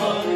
woman.